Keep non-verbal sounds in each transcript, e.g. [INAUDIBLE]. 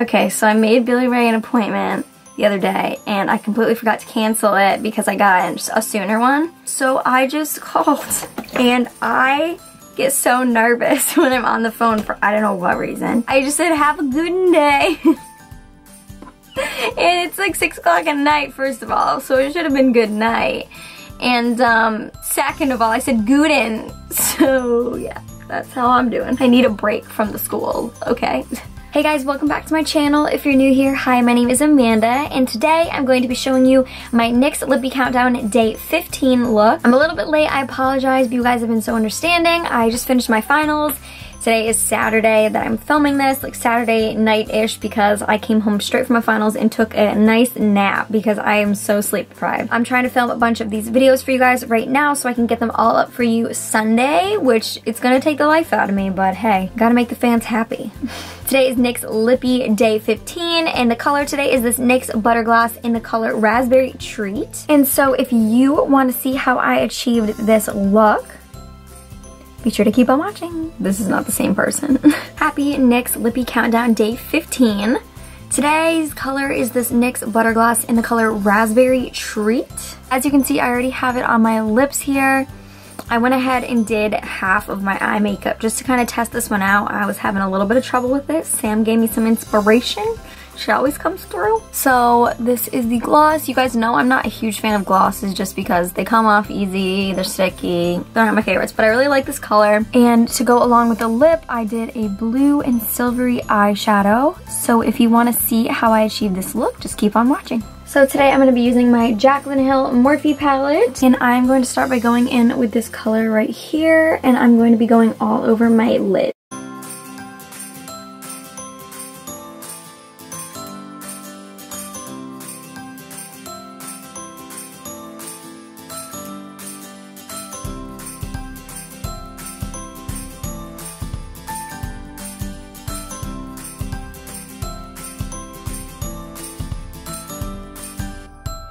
Okay, so I made Billy Ray an appointment the other day and I completely forgot to cancel it because I got a sooner one. So I just [LAUGHS] called and I get so nervous [LAUGHS] when I'm on the phone for I don't know what reason. I just said, have a good day. [LAUGHS] and it's like 6 o'clock at night, first of all, so it should have been good night. And um, second of all, I said Guten. So yeah, that's how I'm doing. I need a break from the school, okay? Hey guys, welcome back to my channel. If you're new here, hi, my name is Amanda, and today I'm going to be showing you my NYX Lippie Countdown Day 15 look. I'm a little bit late, I apologize, but you guys have been so understanding. I just finished my finals, Today is Saturday that I'm filming this, like Saturday night-ish because I came home straight from my finals and took a nice nap because I am so sleep deprived. I'm trying to film a bunch of these videos for you guys right now so I can get them all up for you Sunday, which it's gonna take the life out of me, but hey, gotta make the fans happy. [LAUGHS] Today is NYX Lippie Day 15, and the color today is this NYX Butter Gloss in the color Raspberry Treat. And so if you want to see how I achieved this look, be sure to keep on watching. This is not the same person. [LAUGHS] Happy NYX Lippie Countdown Day 15. Today's color is this NYX Butter Gloss in the color Raspberry Treat. As you can see, I already have it on my lips here. I went ahead and did half of my eye makeup just to kind of test this one out. I was having a little bit of trouble with it. Sam gave me some inspiration she always comes through. So this is the gloss. You guys know I'm not a huge fan of glosses just because they come off easy, they're sticky. They're not my favorites, but I really like this color. And to go along with the lip, I did a blue and silvery eyeshadow. So if you want to see how I achieved this look, just keep on watching. So today I'm going to be using my Jaclyn Hill Morphe palette and I'm going to start by going in with this color right here and I'm going to be going all over my lid.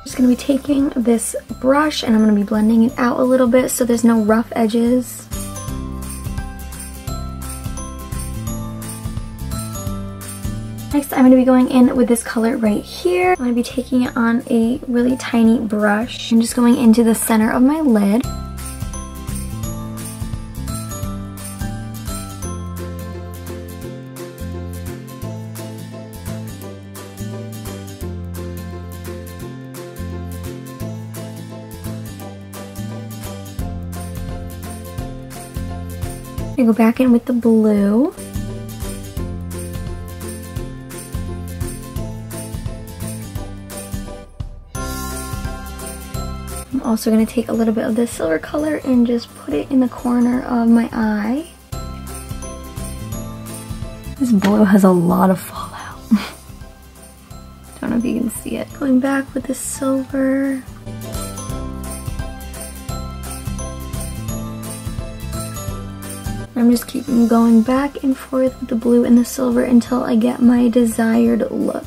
Just to be taking this brush and I'm to be blending it out a little bit so there's no rough edges. Next, I'm going to be going in with this color right here. I'm going to be taking it on a really tiny brush and just going into the center of my lid. I go back in with the blue. I'm also going to take a little bit of this silver color and just put it in the corner of my eye. This blue has a lot of fallout. [LAUGHS] Don't know if you can see it. Going back with the silver. I'm just keeping going back and forth with the blue and the silver until I get my desired look.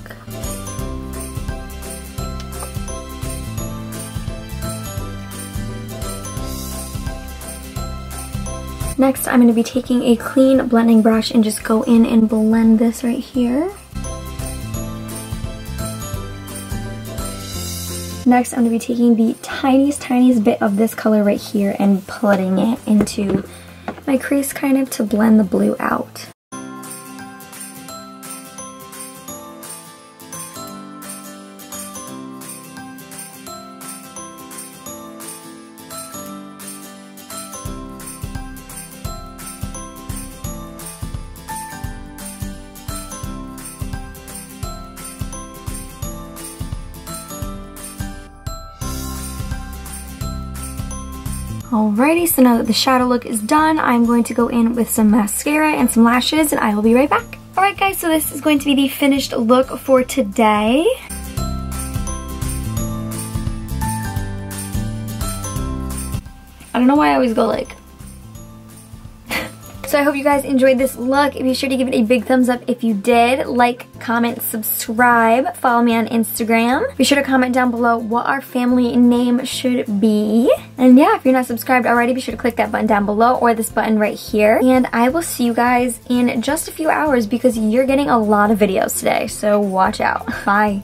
Next, I'm going to be taking a clean blending brush and just go in and blend this right here. Next, I'm going to be taking the tiniest, tiniest bit of this color right here and putting it into my crease kind of to blend the blue out. Alrighty, so now that the shadow look is done, I'm going to go in with some mascara and some lashes and I will be right back. Alright guys, so this is going to be the finished look for today. I don't know why I always go like So I hope you guys enjoyed this look. Be sure to give it a big thumbs up if you did. Like, comment, subscribe. Follow me on Instagram. Be sure to comment down below what our family name should be. And yeah, if you're not subscribed already, be sure to click that button down below or this button right here. And I will see you guys in just a few hours because you're getting a lot of videos today. So watch out. Bye.